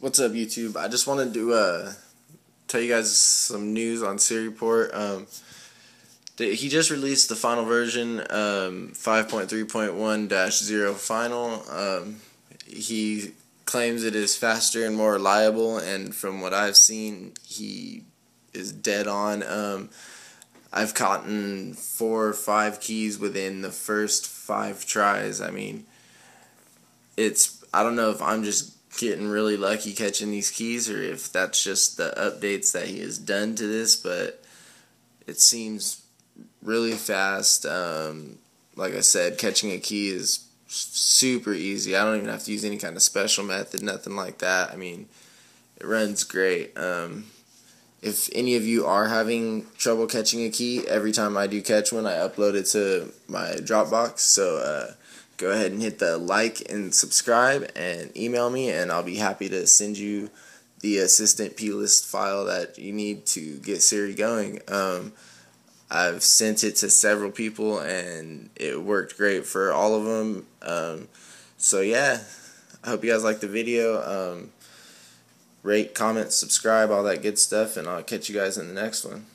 What's up, YouTube? I just wanted to uh, tell you guys some news on Siri-Port. Um, he just released the final version, um, 5.3.1-0 final. Um, he claims it is faster and more reliable, and from what I've seen, he is dead on. Um, I've caught four or five keys within the first five tries. I mean, it's I don't know if I'm just getting really lucky catching these keys or if that's just the updates that he has done to this, but it seems really fast. Um, like I said, catching a key is super easy. I don't even have to use any kind of special method, nothing like that. I mean, it runs great. Um, if any of you are having trouble catching a key, every time I do catch one, I upload it to my Dropbox. So, uh, go ahead and hit the like and subscribe and email me, and I'll be happy to send you the assistant plist file that you need to get Siri going. Um, I've sent it to several people, and it worked great for all of them. Um, so yeah, I hope you guys like the video. Um, rate, comment, subscribe, all that good stuff, and I'll catch you guys in the next one.